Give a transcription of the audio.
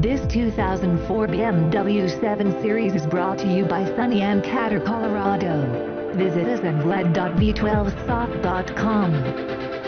This 2004 BMW 7 Series is brought to you by Sunny and Catter, Colorado. Visit us at vlad.v12soft.com.